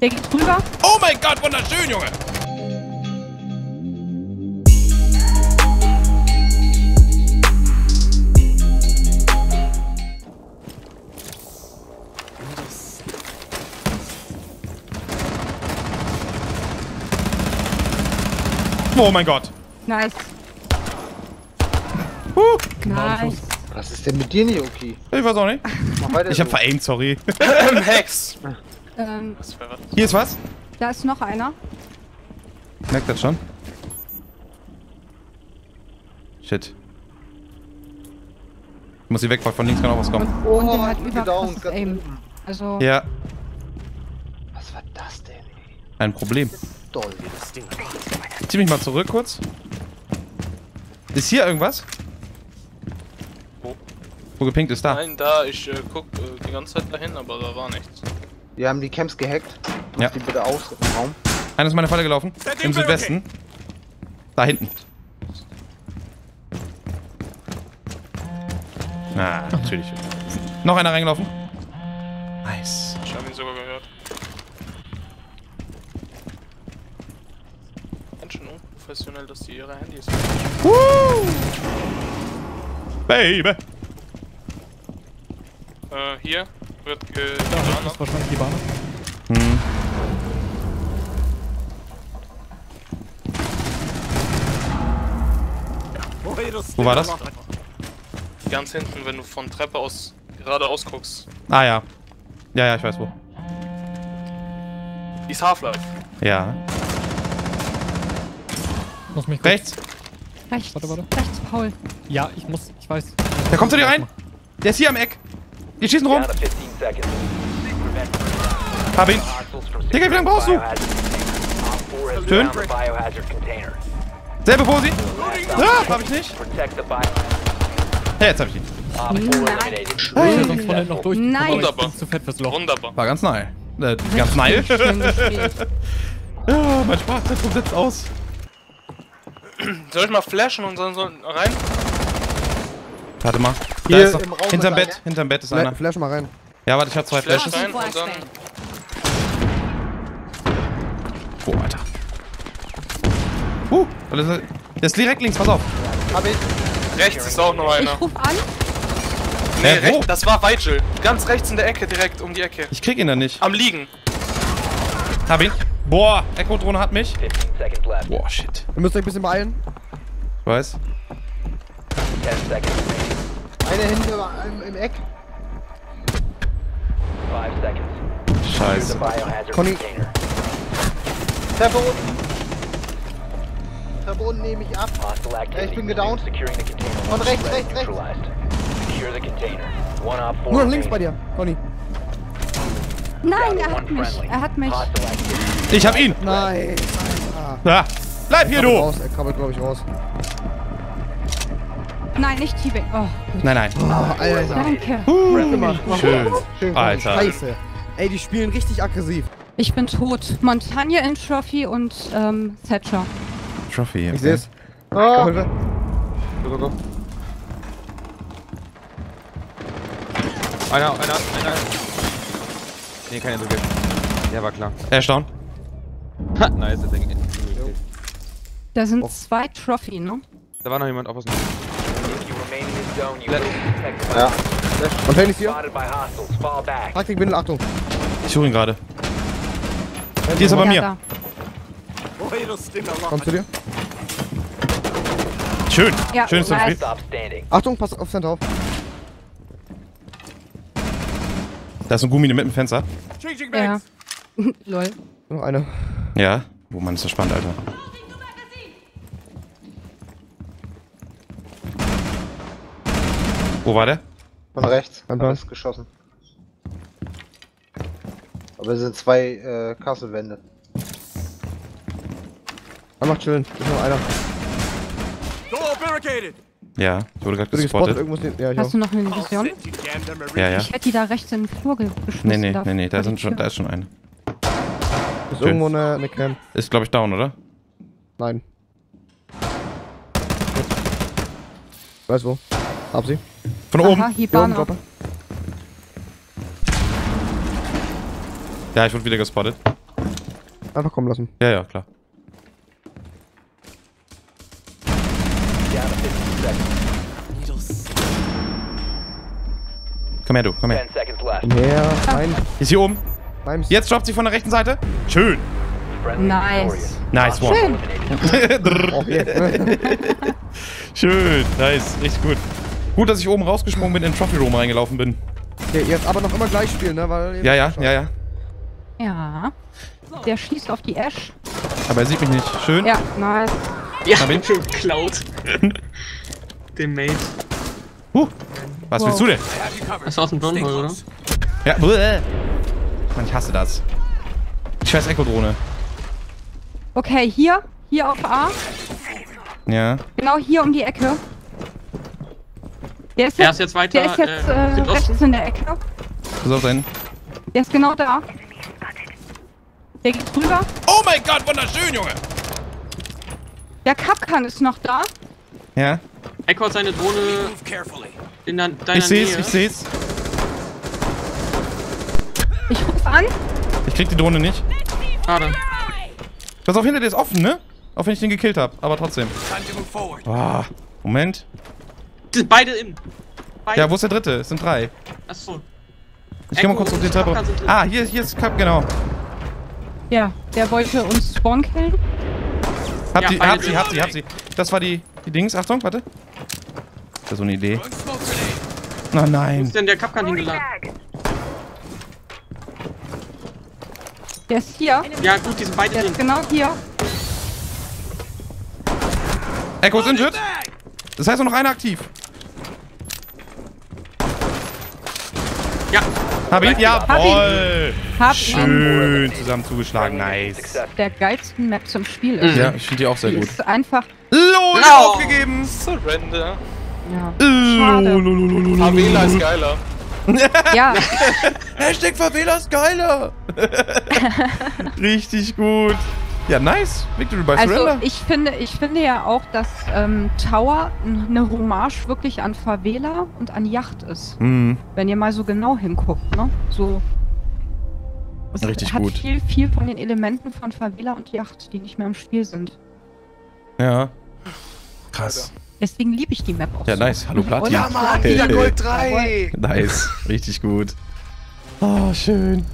Der geht rüber. Oh mein Gott, wunderschön, Junge. Oh mein Gott. Nice. Huh. Nice. Was ist denn mit dir nicht okay? Ich weiß auch nicht. Mach weiter Ich hab so. veraimt, sorry. Hex. Ähm, Das was. Hier ist was? da ist noch einer. Merkt das schon? Shit. Ich muss hier weg, weil von links kann auch was kommen. Oh, Und der hat gut über gedownt, krasses ganz Aim. Also, Ja, Was war das denn, ey? ein Problem. Doll. Zieh mich mal zurück kurz. Ist hier irgendwas? Wo? Wo gepinkt ist da? Nein, da, ich äh, guck äh, die ganze Zeit dahin, aber da war nichts. Wir haben die Camps gehackt. Mach Ja. die bitte aus im Raum. Einer ist meine Falle gelaufen. Im Südwesten. Da hinten. Na, natürlich. Noch einer reingelaufen. Nice. Ich habe ihn sogar gehört. Ganz schön unprofessionell, dass die ihre Handys. Baby. Äh, hier wird ge. Das ist wahrscheinlich die Bahn. Hm. Wo war das? Ganz hinten, wenn du von Treppe aus geradeaus guckst. Ah ja. Ja, ja, ich weiß wo. Die ist Half-Life. Ja. Muss mich kurz- Rechts. rechts. Warte, warte. Rechts, Paul. Ja, ich muss, ich weiß. Der kommt zu dir rein. Der ist hier am Eck. Die schießen rum. Down to 15 seconds. Prevent Hab ihn. Digga, wie lange brauchst du? biohazard container. Op 4 has Schön. Selbe Posi. Ah, hab ich nicht. Ja, jetzt hab ich ihn. Op 4 eliminated. Ich will sonst von hinten noch durch. Nein. Wunderbar. zu fett fürs Loch. Wunderbar. War ganz neu. Äh, ganz gespielt. Ja, mein Sprachzentrum setzt aus. Soll ich mal flashen und dann so rein? Warte mal. Da Hier ist doch, im Raum hinterm ist Bett, einer. hinterm Bett ist Fla einer. Flash mal rein. Ja, warte, ich hab zwei Flash Flashes. rein und dann. Oh, Alter. Uh, er- der ist direkt links, pass auf. Hab ich. Rechts ist auch noch einer. Ich ruf an. Nee, Äh, rechts, das war Weigel. Ganz rechts in der Ecke, direkt um die Ecke. Ich krieg ihn da nicht. Am Liegen. Hab ihn. Boah, Echo-Drohne hat mich. 15 seconds left. Boah, shit. Ihr müsst euch ein bisschen beeilen. Ich weiß. 10 seconds remaining. Einer hinten im, im Eck. 5 seconds. The Scheiße. Conny. Treppe unten. Treppe unten nehme ich ab. Activity. ich bin gedownt. Von rechts, rechts, rechts. neutralized. Secure the container. One op 4 Nur links bei dir, Conny. Nein, er hat mich. Er hat mich. Ich hab ihn. Nein. Ja. Bleib hier, du. raus, er krabbelt, glaube ich, raus. Nein, nicht T-Bag. Oh, Nein, nein. Oh, Alter. danke. Schön. Schön. Alter. Scheiße. Ey, die spielen richtig aggressiv. Ich bin tot. Montagne in Trophy und ähm, Thatcher. Trophy. Ich sehe es. Oh. Hilfe. Go, go, go. Einer, einer, einer. Nee, keine Brücke. Der war klar. Er ist down. Ha, nice, das Ding. Da sind Oh. zwei Trophy, ne? Da war noch jemand auf außen. If Ja. Und Fanny ist hier. back. Taktikwindel, Achtung. Ich suche ihn gerade. Die ist aber ja, mir. da. Komm zu dir. Schön. Ja, nice. Spiel. Stop standing. Achtung, pass auf Center auf. Da ist ein Gummi mit dem Fenster. Ja. Lol. Noch eine. Ja. Oh Mann, ist das spannend, Alter. Wo war der? Von rechts. Hat es geschossen. Aber es sind zwei äh, Kasselwände. Er macht chillen. Ist noch einer. Ja, ich wurde gerade gespottet. gespottet. Ja, Hast auch. du noch eine Vision? Ja, ja. Ich hätte die da rechts in den Flur ge- geschmissen. Nee, nee, da nee, nee, da, sind schon, da ist schon eine. Ist schön. irgendwo eine, eine Cam. Ist, glaube ich, down, oder? Nein. Weiß wo. Hab sie. Von Aha, oben. hier Hier oben, Bahn Dropper. Ja, ich wurde wieder gespottet. Einfach kommen lassen. Ja, ja, klar. Down to 15 seconds. Komm her, du, komm her. 10 seconds left. Komm her. Nein. Ist hier oben. Mimes. Jetzt droppt sie von der rechten Seite. Schön. Victorious. Nice one. Schön. Oh. Schön. Nice. Richtig gut. Gut, dass ich oben rausgesprungen bin, in den Trophy Room reingelaufen bin. Okay, jetzt aber noch immer gleich spielen, ne? Weil Ja, ja, ja, ja. Ja. Der schießt auf die Ash. Aber er sieht mich nicht. Schön. Ja, nice. Ja, Hab ihn. geklaut. Dem Mate. Huh. Was willst du denn? Das war aus dem Drohnenhole, oder? Ja, bäh. Mann, ich hasse das. Die scheiß Echo-Drohne. Okay, hier. Hier auf A. Ja. Genau hier um die Ecke. Der ist Er jetzt, ist jetzt weiter. der ist jetzt äh, Südosten. rechts in der Ecke. Pass auf da hinten. Der ist genau da. Der geht drüber. Oh mein Gott, wunderschön, Junge. Der Kapkan ist noch da. Ja. Echo hat seine Drohne in der, deiner Ich seh's, Nähe. ich seh's. Ich ruf an. Ich krieg die Drohne nicht. Schade. Pass auf, hinter dir ist offen, ne? Auch wenn ich den gekillt habe, aber trotzdem. Ah, Moment. Die sind beide in. Beide. Ja, wo ist der dritte? Es sind drei. Achso. Ich geh mal Echo kurz auf die und Treppe. Ah, hier, hier ist Cup, genau. Ja, der wollte uns spawn killen. Hab Ja, die, hab sie, hab sie, hab sie. Das war die, die Dings. Achtung, warte. Das ist so eine Idee. Na Wo nein. ist denn der Kapkan hingeladen? Der ist hier. Ja, gut, die sind beide Der drin. ist genau hier. Echo ist injured. Das heißt nur noch einer aktiv. Ja, Hab ihn? Jawoll. Hab ihn. Schön zusammen zugeschlagen. Nice. Der geilsten Maps im Spiel ist. Ja, ich finde die auch sehr gut. ist einfach. LOL, No. aufgegeben. Surrender. Ja. Favela ist geiler. ja, Hashtag Favela ist geiler. Richtig gut. Ja, nice. Victory by also Surrender. ich finde, ich finde ja auch, dass ähm, Tower eine Hommage wirklich an Favela und an Yacht ist. Hm, Wenn ihr mal so genau hinguckt, ne? So. Es Richtig hat gut. viel, viel von den Elementen von Favela und Yacht, die nicht mehr im Spiel sind. ja. Krass. Deswegen liebe ich die Map auch Ja, so. nice. Hallo Platin. Ja, Mann, wieder Gold 3! Nice. Richtig gut. Oh, schön.